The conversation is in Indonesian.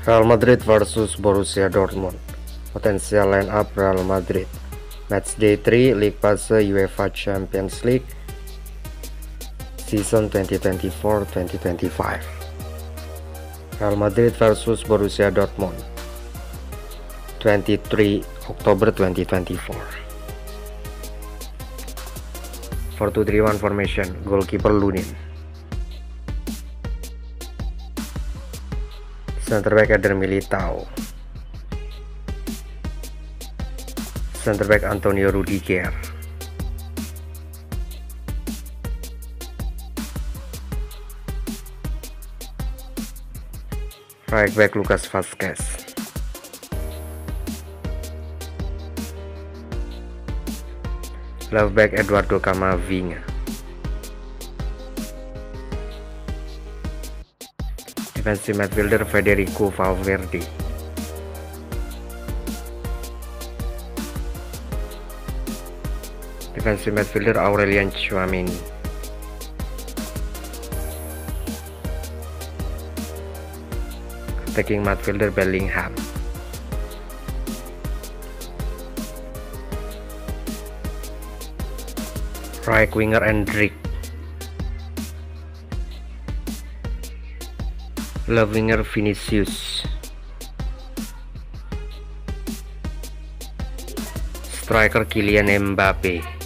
Real Madrid versus Borussia Dortmund. Potensial line up Real Madrid. Match Day 3 League Pass UEFA Champions League. Season 2024-2025 Real Madrid versus Borussia Dortmund. 23 Oktober 2024 4-2-3-1 formation. Goalkeeper Lunin Center back Eder Militao. Center back Antonio Rudiger. Right back Lucas Vazquez. Left back Eduardo Camavinga defensive midfielder Federico Valverde. Defensive midfielder Aurelian Chouameni attacking midfielder Bellingham. Right winger Endrick left winger Vinicius. Striker Kylian Mbappe